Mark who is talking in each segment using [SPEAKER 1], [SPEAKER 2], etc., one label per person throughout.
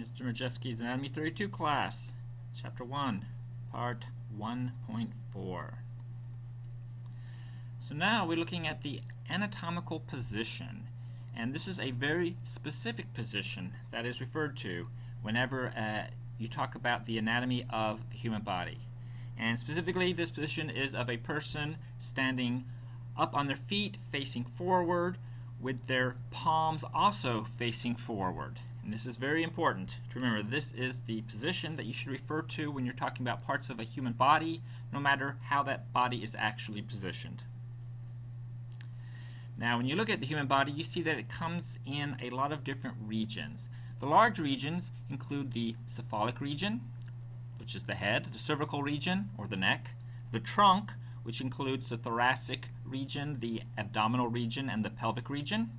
[SPEAKER 1] Mr. Majewski's Anatomy 32 class, Chapter 1, Part 1.4. So now we're looking at the anatomical position, and this is a very specific position that is referred to whenever uh, you talk about the anatomy of the human body. And specifically, this position is of a person standing up on their feet, facing forward, with their palms also facing forward. And this is very important to remember. This is the position that you should refer to when you're talking about parts of a human body, no matter how that body is actually positioned. Now, when you look at the human body, you see that it comes in a lot of different regions. The large regions include the cephalic region, which is the head, the cervical region, or the neck, the trunk, which includes the thoracic region, the abdominal region, and the pelvic region,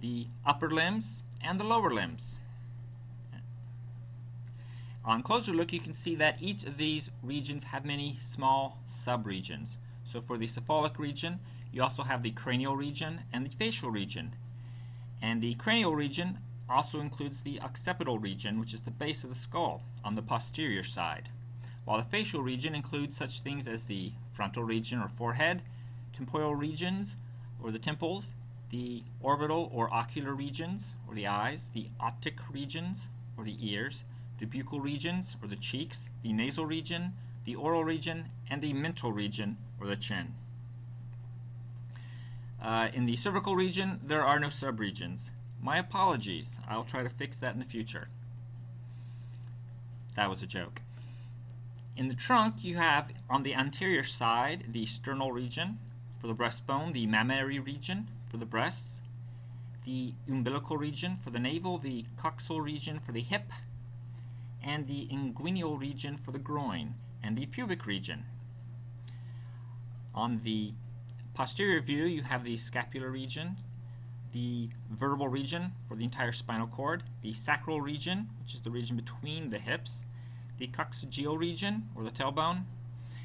[SPEAKER 1] the upper limbs, and the lower limbs. On closer look, you can see that each of these regions have many small subregions. So for the cephalic region, you also have the cranial region and the facial region. And the cranial region also includes the occipital region, which is the base of the skull on the posterior side. While the facial region includes such things as the frontal region or forehead, temporal regions or the temples, the orbital or ocular regions, or the eyes, the otic regions, or the ears, the buccal regions, or the cheeks, the nasal region, the oral region, and the mental region, or the chin. Uh, in the cervical region, there are no subregions. My apologies. I'll try to fix that in the future. That was a joke. In the trunk, you have on the anterior side the sternal region, for the breastbone, the mammary region, for the breasts, the umbilical region for the navel, the coxal region for the hip, and the inguinal region for the groin, and the pubic region. On the posterior view, you have the scapular region, the vertebral region for the entire spinal cord, the sacral region, which is the region between the hips, the coccygeal region, or the tailbone,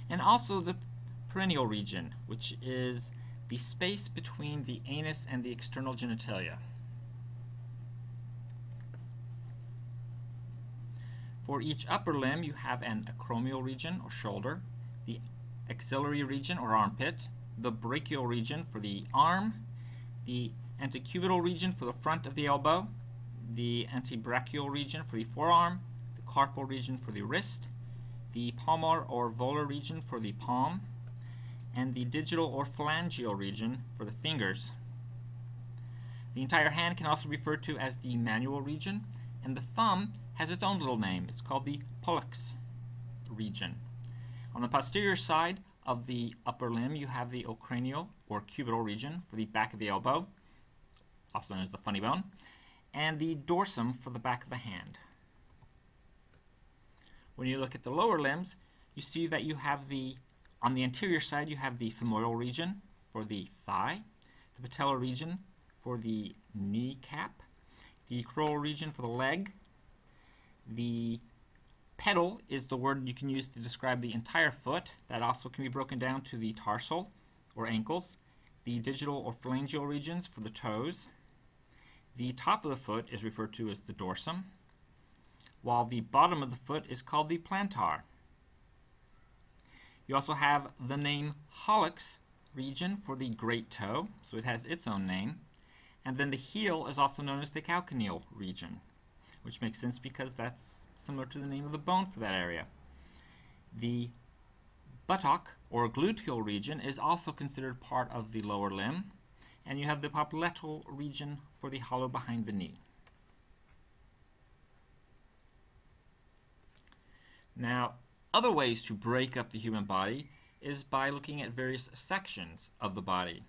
[SPEAKER 1] and also the perineal region, which is the space between the anus and the external genitalia. For each upper limb, you have an acromial region or shoulder, the axillary region or armpit, the brachial region for the arm, the antecubital region for the front of the elbow, the antebrachial region for the forearm, the carpal region for the wrist, the palmar or volar region for the palm, and the digital or phalangeal region for the fingers. The entire hand can also be referred to as the manual region, and the thumb has its own little name. It's called the pollex region. On the posterior side of the upper limb, you have the olecranial or cubital region for the back of the elbow, also known as the funny bone, and the dorsum for the back of the hand. When you look at the lower limbs, you see that you have the on the anterior side, you have the femoral region for the thigh, the patellar region for the kneecap, the crural region for the leg. The pedal is the word you can use to describe the entire foot. That also can be broken down to the tarsal or ankles, the digital or phalangeal regions for the toes. The top of the foot is referred to as the dorsum, while the bottom of the foot is called the plantar. You also have the name hallux region for the great toe, so it has its own name. And then the heel is also known as the calcaneal region, which makes sense because that's similar to the name of the bone for that area. The buttock or gluteal region is also considered part of the lower limb, and you have the popliteal region for the hollow behind the knee. Now, other ways to break up the human body is by looking at various sections of the body.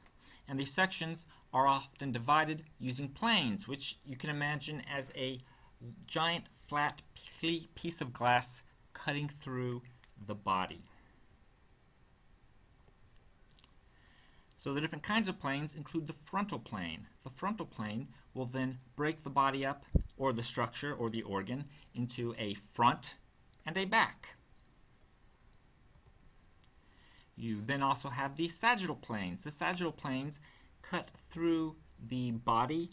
[SPEAKER 1] And these sections are often divided using planes, which you can imagine as a giant flat piece of glass cutting through the body. So the different kinds of planes include the frontal plane. The frontal plane will then break the body up, or the structure, or the organ, into a front and a back. You then also have the sagittal planes. The sagittal planes cut through the body,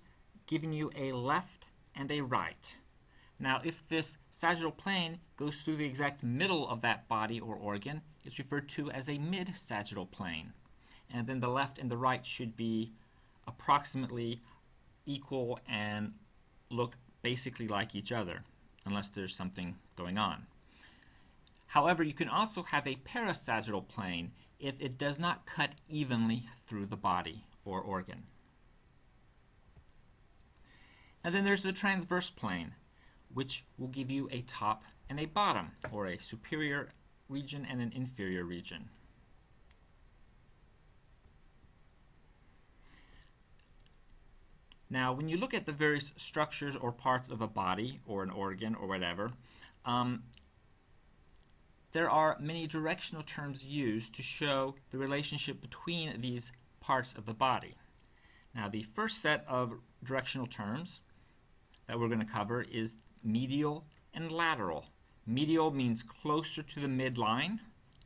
[SPEAKER 1] giving you a left and a right. Now, if this sagittal plane goes through the exact middle of that body or organ, it's referred to as a mid-sagittal plane. And then the left and the right should be approximately equal and look basically like each other, unless there's something going on. However, you can also have a parasagittal plane if it does not cut evenly through the body or organ. And then there's the transverse plane, which will give you a top and a bottom, or a superior region and an inferior region. Now, when you look at the various structures or parts of a body or an organ or whatever, um, there are many directional terms used to show the relationship between these parts of the body. Now, the first set of directional terms that we're going to cover is medial and lateral. Medial means closer to the midline,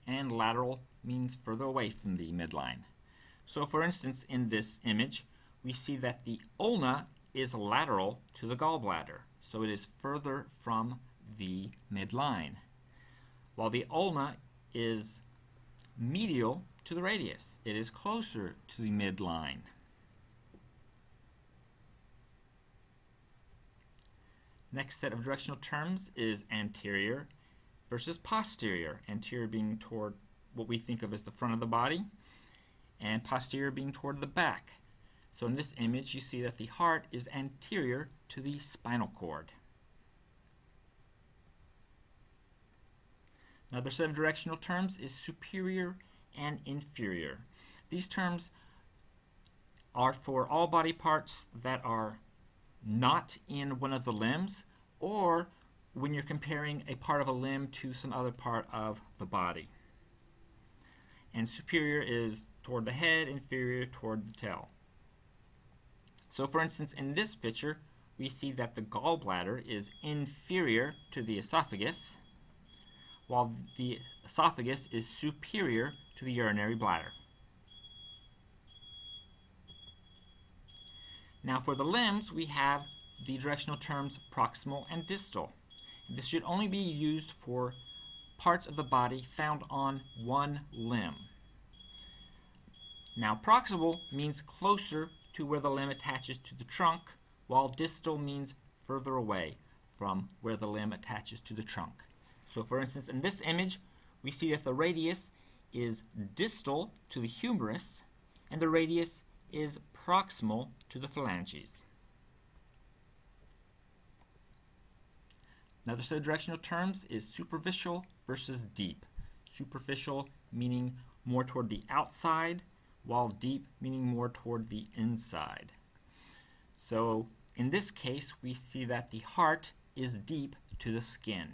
[SPEAKER 1] and lateral means further away from the midline. So for instance, in this image, we see that the ulna is lateral to the gallbladder, so it is further from the midline, while the ulna is medial to the radius. It is closer to the midline. Next set of directional terms is anterior versus posterior. Anterior being toward what we think of as the front of the body, and posterior being toward the back. So in this image, you see that the heart is anterior to the spinal cord. Another set of directional terms is superior and inferior. These terms are for all body parts that are not in one of the limbs, or when you're comparing a part of a limb to some other part of the body. And superior is toward the head, inferior toward the tail. So for instance, in this picture, we see that the gallbladder is inferior to the esophagus, while the esophagus is superior to the urinary bladder. Now for the limbs, we have the directional terms proximal and distal. This should only be used for parts of the body found on one limb. Now proximal means closer to where the limb attaches to the trunk, while distal means further away from where the limb attaches to the trunk. So for instance, in this image, we see that the radius is distal to the humerus, and the radius is proximal to the phalanges. Another set of directional terms is superficial versus deep. Superficial meaning more toward the outside, while deep meaning more toward the inside. So in this case, we see that the heart is deep to the skin.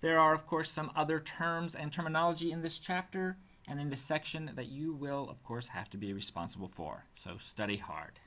[SPEAKER 1] There are, of course, some other terms and terminology in this chapter and in this section that you will, of course, have to be responsible for. So study hard.